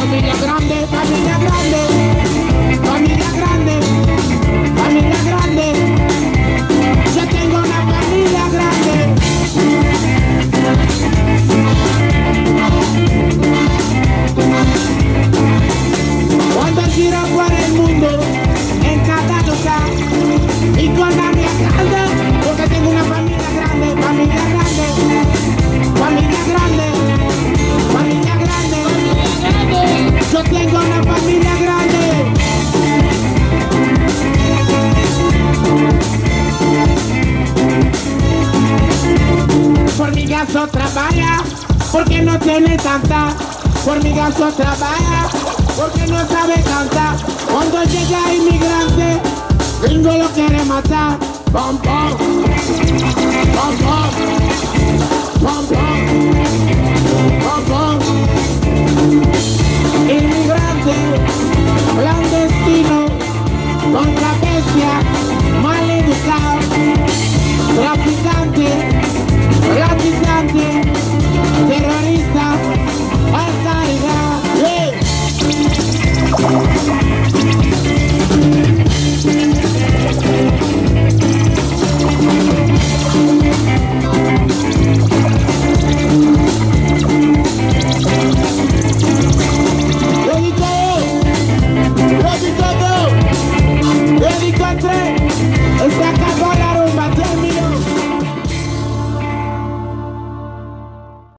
Família Grau. Tengo una familia grande. Por mi gaso trabaja, porque no tiene tanta. Por mi gaso trabaja, porque no sabe cantar. Cuando llega inmigrante, gringo lo quiere matar. Pom, pom. Rock Santa.